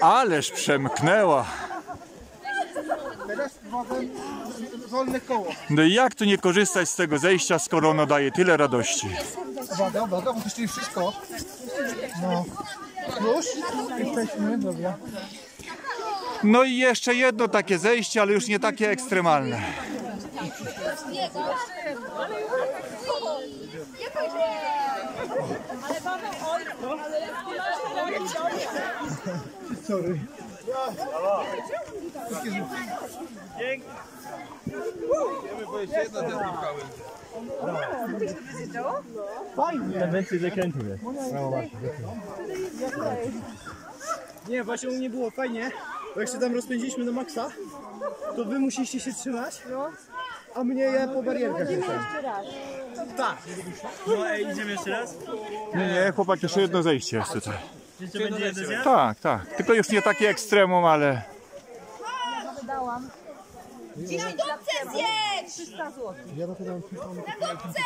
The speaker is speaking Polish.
Ależ przemknęła. Teraz potem wolne koło. No i jak tu nie korzystać z tego zejścia, skoro ono daje tyle radości? Uwaga, uwaga, bo to wszystko. No. Już? Jesteśmy, dobra. No i jeszcze jedno takie zejście, ale już nie takie ekstremalne. Sorry. Wiemy, bo jeszcze jedna też pukałem. Więcej zakrętów jest. Nie, właśnie u mnie było fajnie, bo jak się tam rozpędziliśmy do maksa, to wy musieliście się trzymać, a mnie ja po barierkach. Tak. No ej, idziemy jeszcze raz? Nie, nie, chłopak, jeszcze jedno zejście jest tutaj. Jeszcze będzie jeden zjazd? Tak, tak. Tylko już nie takie ekstremum, ale Na dupce zjedź! 300 zł. Ja dam Na dupce!